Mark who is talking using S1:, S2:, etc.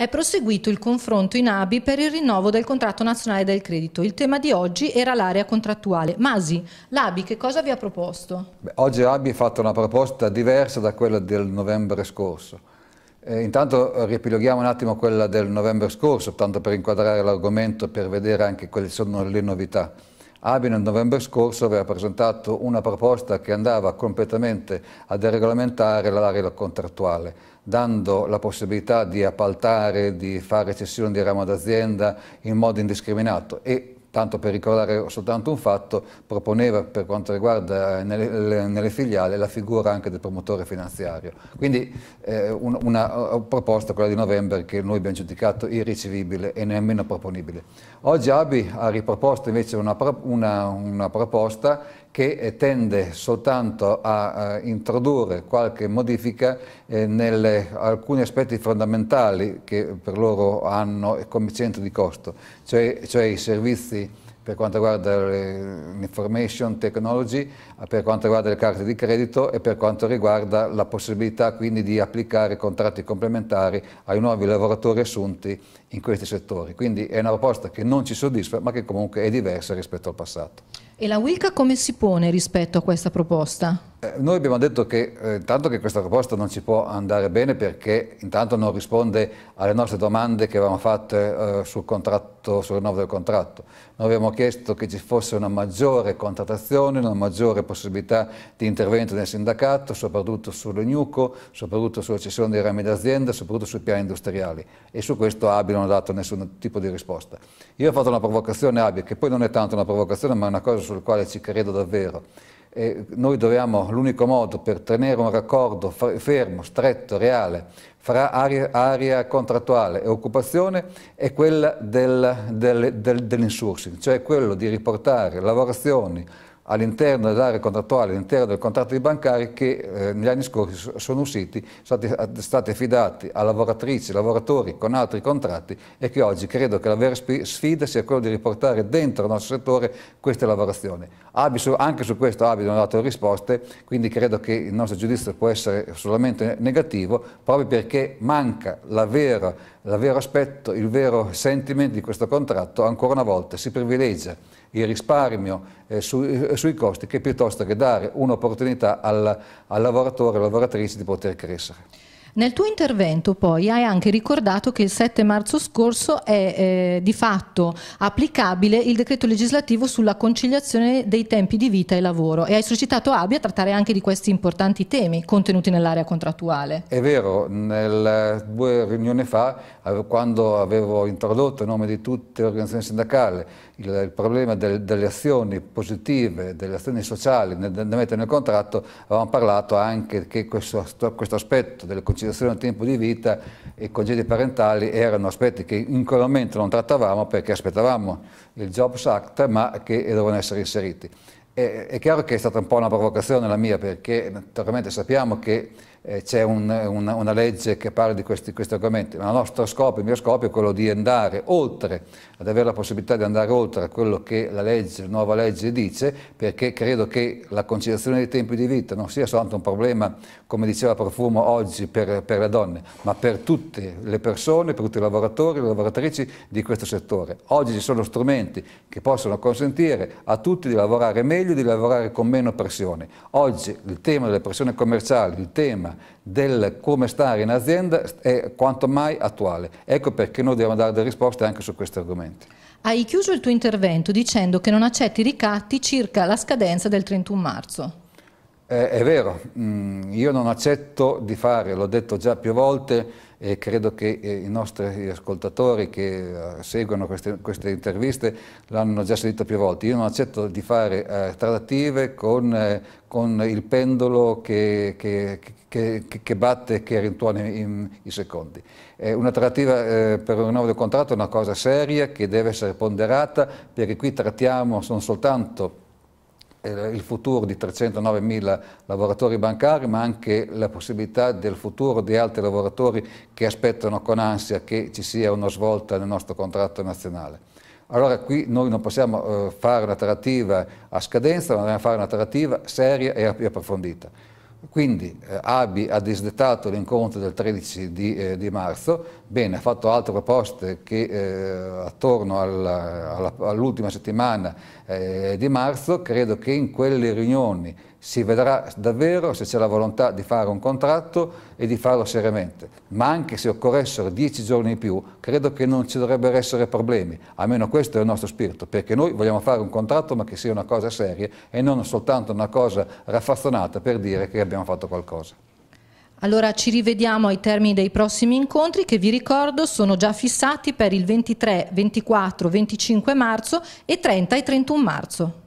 S1: È proseguito il confronto in ABI per il rinnovo del contratto nazionale del credito. Il tema di oggi era l'area contrattuale. Masi, l'ABI che cosa vi ha proposto?
S2: Beh, oggi ABI ha fatto una proposta diversa da quella del novembre scorso. Eh, intanto riepiloghiamo un attimo quella del novembre scorso, tanto per inquadrare l'argomento, per vedere anche quali sono le novità. ABI nel novembre scorso aveva presentato una proposta che andava completamente a deregolamentare l'area contrattuale, dando la possibilità di appaltare, di fare cessione di ramo d'azienda in modo indiscriminato e tanto per ricordare soltanto un fatto, proponeva per quanto riguarda eh, nelle, nelle filiali la figura anche del promotore finanziario. Quindi eh, un, una, uh, proposta, quella di novembre, che noi abbiamo giudicato irricevibile e nemmeno proponibile. Oggi Abi ha riproposto invece una, una, una proposta che eh, tende soltanto a, a introdurre qualche modifica eh, nelle, alcuni aspetti fondamentali che per loro hanno come centro di costo, cioè, cioè i servizi per quanto riguarda l'information technology, per quanto riguarda le carte di credito e per quanto riguarda la possibilità quindi di applicare contratti complementari ai nuovi lavoratori assunti in questi settori. Quindi è una proposta che non ci soddisfa ma che comunque è diversa rispetto al passato.
S1: E la Wilca come si pone rispetto a questa proposta?
S2: Eh, noi abbiamo detto che eh, intanto che questa proposta non ci può andare bene perché intanto non risponde alle nostre domande che avevamo fatte eh, sul contratto, sul rinnovo del contratto. Noi abbiamo chiesto che ci fosse una maggiore contrattazione, una maggiore possibilità di intervento nel sindacato, soprattutto sulle NUCO, soprattutto sulla cessione dei rami d'azienda, soprattutto sui piani industriali e su questo ABI non ha dato nessun tipo di risposta. Io ho fatto una provocazione a ABI che poi non è tanto una provocazione ma è una cosa sul quale ci credo davvero. E noi dobbiamo, l'unico modo per tenere un raccordo fermo, stretto, reale, fra area, area contrattuale e occupazione è quella del, del, del, dell'insourcing, cioè quello di riportare lavorazioni, all'interno dell'area contrattuale, all'interno del contratto di bancari che eh, negli anni scorsi sono usciti, sono stati, affidati a lavoratrici, lavoratori con altri contratti e che oggi credo che la vera sfida sia quella di riportare dentro il nostro settore queste lavorazioni. Abiso, anche su questo Abi non ha dato risposte, quindi credo che il nostro giudizio può essere solamente negativo proprio perché manca la vera, vero aspetto, il vero sentiment di questo contratto, ancora una volta si privilegia il risparmio eh, su, eh, sui costi che piuttosto che dare un'opportunità al, al lavoratore o lavoratrice di poter crescere.
S1: Nel tuo intervento poi hai anche ricordato che il 7 marzo scorso è eh, di fatto applicabile il decreto legislativo sulla conciliazione dei tempi di vita e lavoro e hai sollecitato Abi a trattare anche di questi importanti temi contenuti nell'area contrattuale.
S2: È vero, nel, due riunioni fa, quando avevo introdotto in nome di tutte le organizzazioni sindacali il, il problema del, delle azioni positive, delle azioni sociali da mettere nel contratto, avevamo parlato anche che questo, questo aspetto delle conciliazioni del tempo di vita e congedi parentali erano aspetti che in quel momento non trattavamo perché aspettavamo il Jobs Act ma che dovevano essere inseriti. E, è chiaro che è stata un po' una provocazione la mia perché naturalmente sappiamo che eh, c'è un, una, una, legge che parla di questi, questi, argomenti, ma il nostro scopo, il mio scopo è quello di andare oltre, ad avere la possibilità di andare oltre a quello che la legge, la nuova legge dice, perché credo che la conciliazione dei tempi di vita non sia soltanto un problema, come diceva Profumo, oggi per, per le donne, ma per tutte le persone, per tutti i lavoratori, le lavoratrici di questo settore. Oggi ci sono strumenti che possono consentire a tutti di lavorare meglio, di lavorare con meno pressione. Oggi il tema delle pressioni commerciali, il tema del come stare in azienda è quanto mai attuale. Ecco perché noi dobbiamo dare delle risposte anche su questi argomenti.
S1: Hai chiuso il tuo intervento dicendo che non accetti ricatti circa la scadenza del 31 marzo.
S2: Eh, è vero, mm, io non accetto di fare, l'ho detto già più volte, e credo che eh, i nostri ascoltatori che eh, seguono queste, queste interviste l'hanno già sentito più volte. Io non accetto di fare eh, trattative con, eh, con, il pendolo che, che, che, che batte, che rintuona i secondi. una trattativa eh, per un rinnovo del contratto è una cosa seria che deve essere ponderata perché qui trattiamo non soltanto il futuro di 309.000 lavoratori bancari, ma anche la possibilità del futuro di altri lavoratori che aspettano con ansia che ci sia una svolta nel nostro contratto nazionale. Allora qui noi non possiamo eh, fare una trattativa a scadenza, ma dobbiamo fare una trattativa seria e approfondita. Quindi eh, Abi ha disdetato l'incontro del 13 di, eh, di, marzo, bene, ha fatto altre proposte che eh, attorno all'ultima settimana eh, di marzo, credo che in quelle riunioni si vedrà davvero se c'è la volontà di fare un contratto e di farlo seriamente. Ma anche se occorressero dieci giorni in più, credo che non ci dovrebbero essere problemi, almeno questo è il nostro spirito, perché noi vogliamo fare un contratto ma che sia una cosa seria e non soltanto una cosa raffazzonata per dire che abbiamo fatto qualcosa.
S1: Allora ci rivediamo ai termini dei prossimi incontri che vi ricordo sono già fissati per il 23, 24, 25 marzo e 30 e 31 marzo.